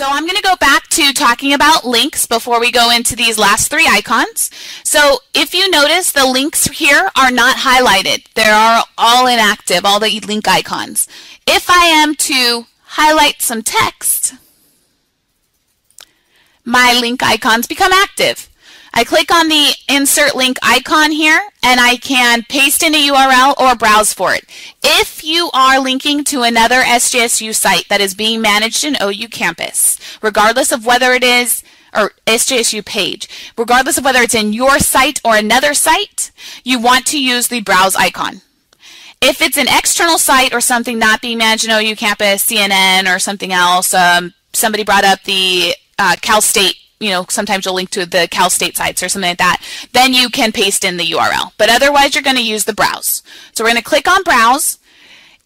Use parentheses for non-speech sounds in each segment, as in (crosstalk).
So I'm going to go back to talking about links before we go into these last three icons. So if you notice, the links here are not highlighted. They are all inactive, all the link icons. If I am to highlight some text, my link icons become active. I click on the insert link icon here and I can paste in a URL or browse for it. If you are linking to another SJSU site that is being managed in OU campus, regardless of whether it is or SJSU page, regardless of whether it's in your site or another site, you want to use the browse icon. If it's an external site or something not being managed in OU campus, CNN or something else, um, somebody brought up the uh, Cal State you know, sometimes you'll link to the Cal State sites or something like that, then you can paste in the URL. But otherwise, you're going to use the browse. So we're going to click on browse.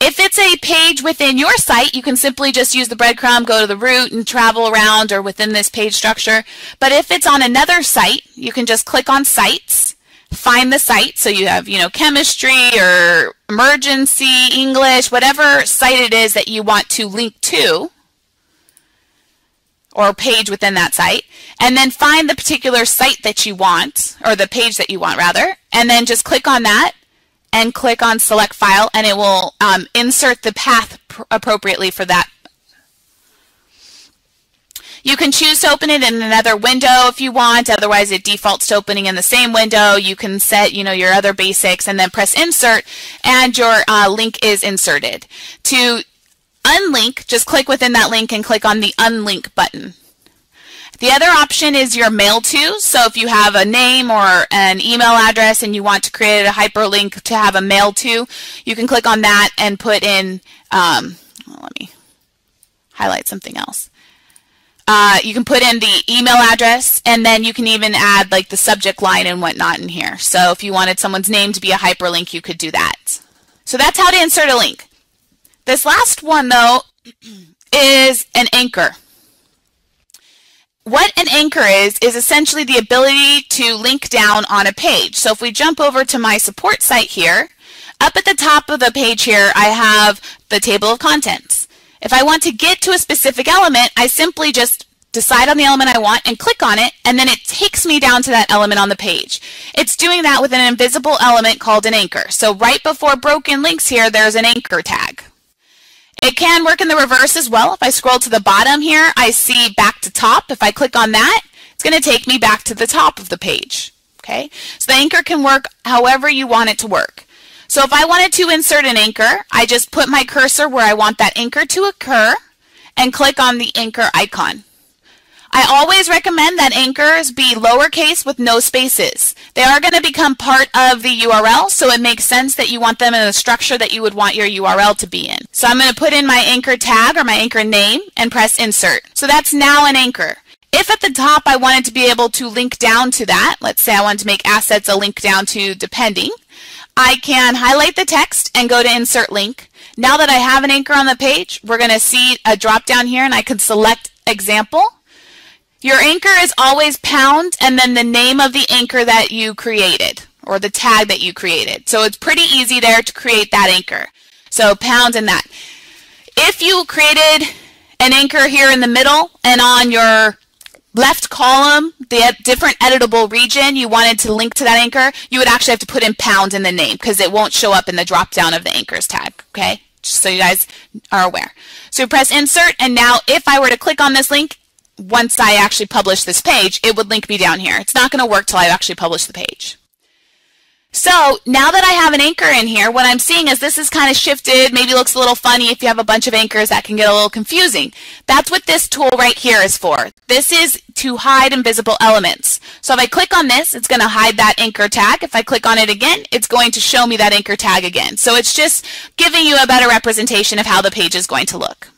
If it's a page within your site, you can simply just use the breadcrumb, go to the root, and travel around or within this page structure. But if it's on another site, you can just click on sites, find the site. So you have, you know, chemistry or emergency, English, whatever site it is that you want to link to or page within that site, and then find the particular site that you want, or the page that you want rather, and then just click on that and click on select file and it will um, insert the path appropriately for that. You can choose to open it in another window if you want, otherwise it defaults to opening in the same window. You can set you know, your other basics and then press insert and your uh, link is inserted. To unlink, just click within that link and click on the unlink button. The other option is your mail to. So if you have a name or an email address and you want to create a hyperlink to have a mail to, you can click on that and put in, um, well, let me highlight something else. Uh, you can put in the email address and then you can even add like the subject line and whatnot in here. So if you wanted someone's name to be a hyperlink, you could do that. So that's how to insert a link. This last one, though, (clears throat) is an anchor. What an anchor is, is essentially the ability to link down on a page. So if we jump over to my support site here, up at the top of the page here, I have the table of contents. If I want to get to a specific element, I simply just decide on the element I want and click on it, and then it takes me down to that element on the page. It's doing that with an invisible element called an anchor. So right before broken links here, there's an anchor tag. It can work in the reverse as well. If I scroll to the bottom here, I see back to top. If I click on that, it's going to take me back to the top of the page. Okay, so the anchor can work however you want it to work. So if I wanted to insert an anchor, I just put my cursor where I want that anchor to occur and click on the anchor icon. I always recommend that anchors be lowercase with no spaces. They are going to become part of the URL, so it makes sense that you want them in the structure that you would want your URL to be in. So I'm going to put in my anchor tag or my anchor name and press insert. So that's now an anchor. If at the top I wanted to be able to link down to that, let's say I want to make assets a link down to depending, I can highlight the text and go to insert link. Now that I have an anchor on the page, we're going to see a drop down here and I can select example your anchor is always pound and then the name of the anchor that you created or the tag that you created. So it's pretty easy there to create that anchor. So pound and that. If you created an anchor here in the middle and on your left column, the different editable region you wanted to link to that anchor, you would actually have to put in pound in the name because it won't show up in the drop down of the anchors tag, okay? Just so you guys are aware. So press insert and now if I were to click on this link, once I actually publish this page, it would link me down here. It's not going to work till I actually publish the page. So now that I have an anchor in here, what I'm seeing is this is kind of shifted, maybe looks a little funny if you have a bunch of anchors that can get a little confusing. That's what this tool right here is for. This is to hide invisible elements. So if I click on this, it's going to hide that anchor tag. If I click on it again, it's going to show me that anchor tag again. So it's just giving you a better representation of how the page is going to look.